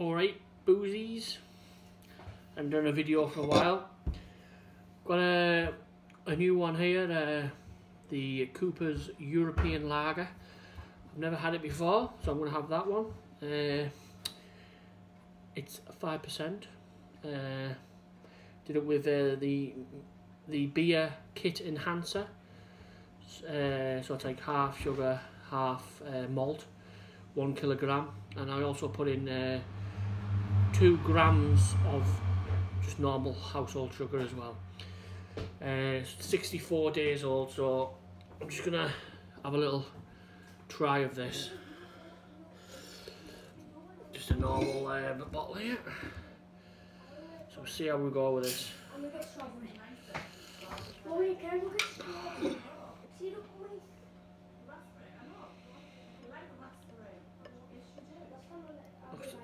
Alright, boozies. I haven't done a video for a while. Got a, a new one here, uh, the Cooper's European Lager. I've never had it before, so I'm going to have that one. Uh, it's 5%. Uh, did it with uh, the the beer kit enhancer. Uh, so it's like half sugar, half uh, malt, one kilogram, and I also put in two grams of just normal household sugar as well. Uh, 64 days old, so I'm just gonna have a little try of this. Just a normal uh, bottle here. So see how we go with this. It's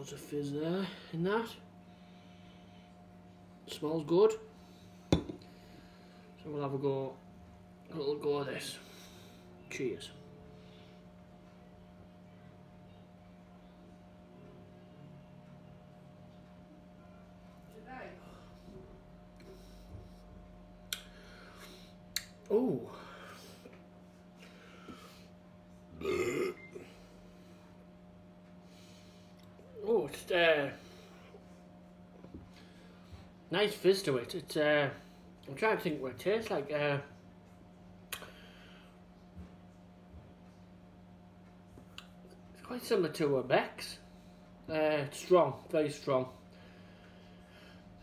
Of fizz there in that. Smells good. So we'll have a go, a little go of this. Cheers. Oh. It's uh, nice fizz to it. It's uh, I'm trying to think what it tastes like. Uh, it's quite similar to a Beck's. Uh, strong, very strong.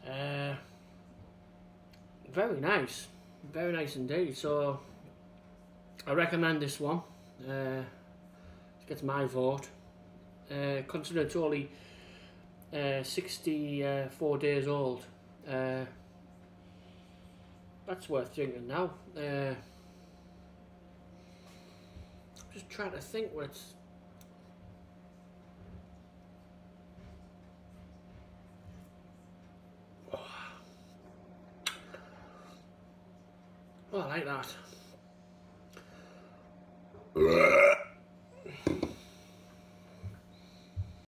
Uh, very nice, very nice indeed. So I recommend this one. Uh, it gets my vote. Uh, considering it's only uh, 64 days old, uh, that's worth drinking now. Uh, just trying to think what it's. Oh, I like that.